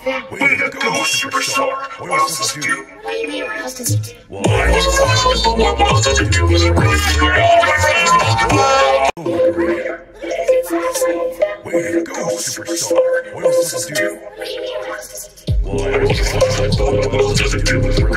Way to go, superstar. What else does it do? What do you mean, what else does it do? What else does it do? To. What else does it do? What do you superstar. what else does it do? What else does it do?